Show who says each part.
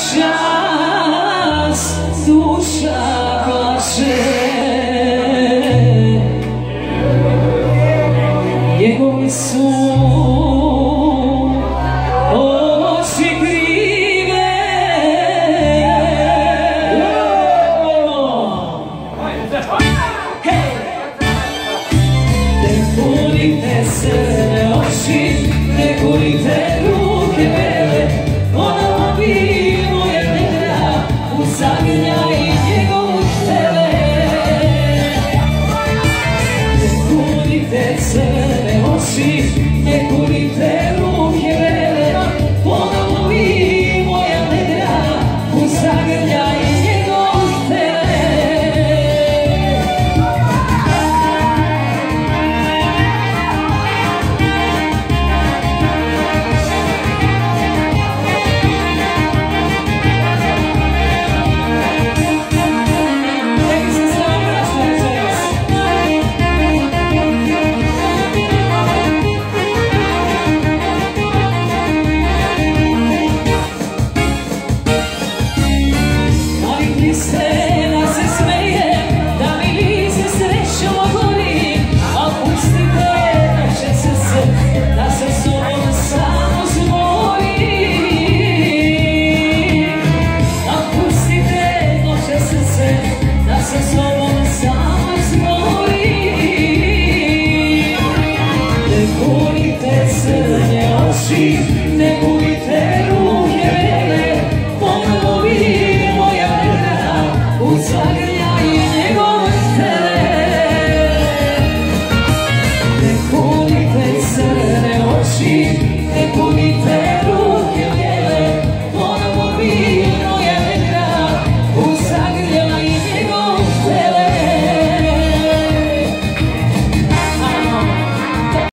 Speaker 1: čas duša plače Njegovi su oči krive Hej! Ne bunite se